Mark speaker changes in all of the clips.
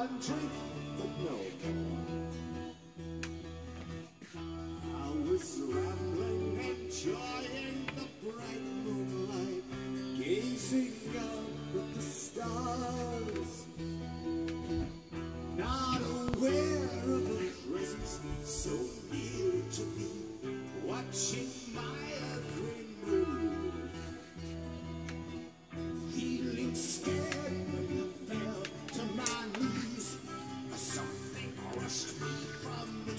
Speaker 1: one drink, but no. I was rambling, enjoying the bright moonlight, gazing up at the stars. Not aware of the presence so near to me, watching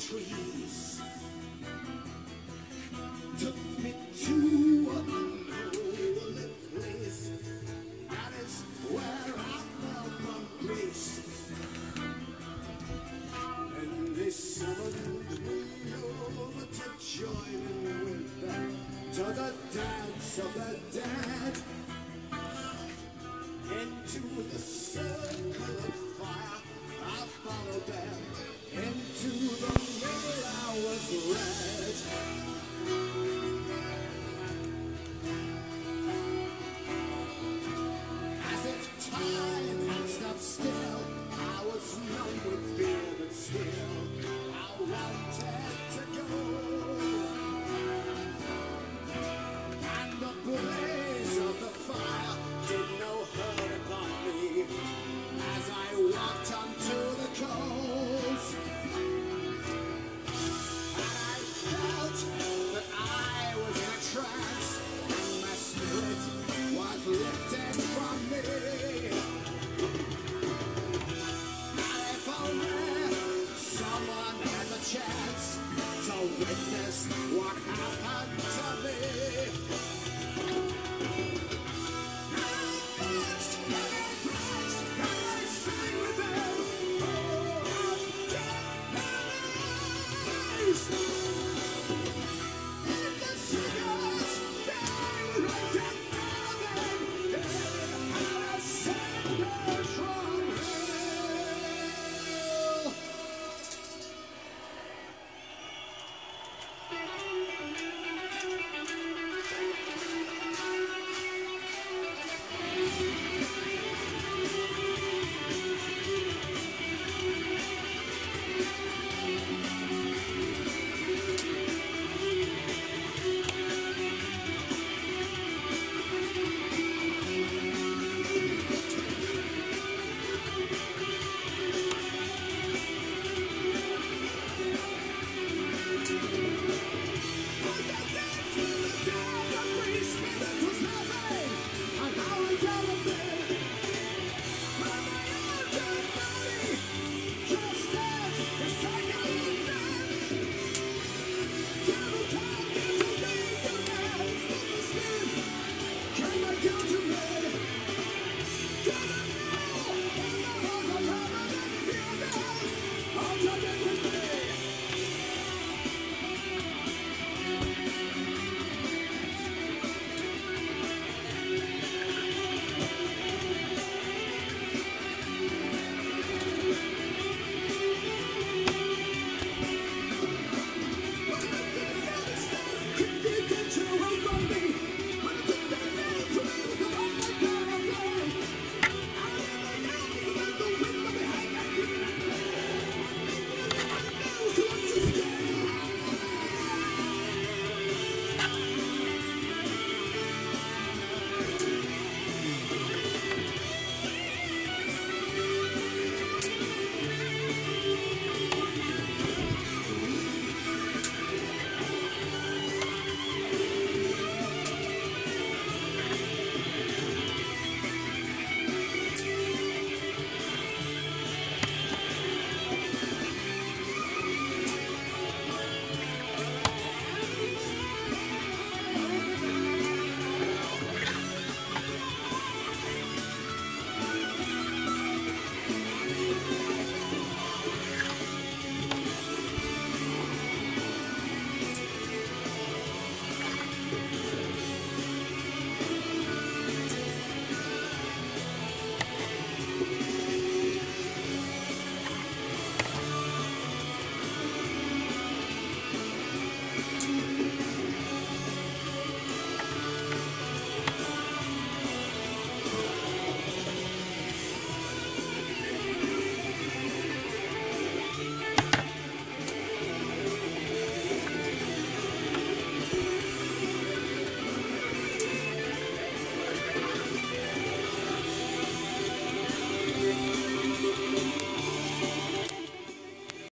Speaker 1: trees took me to an unholy place. That is where I found my grace. And they summoned me over to join in with them to the dance of the dead. Into the circle of fire, I followed them. Right. witness what happened to me.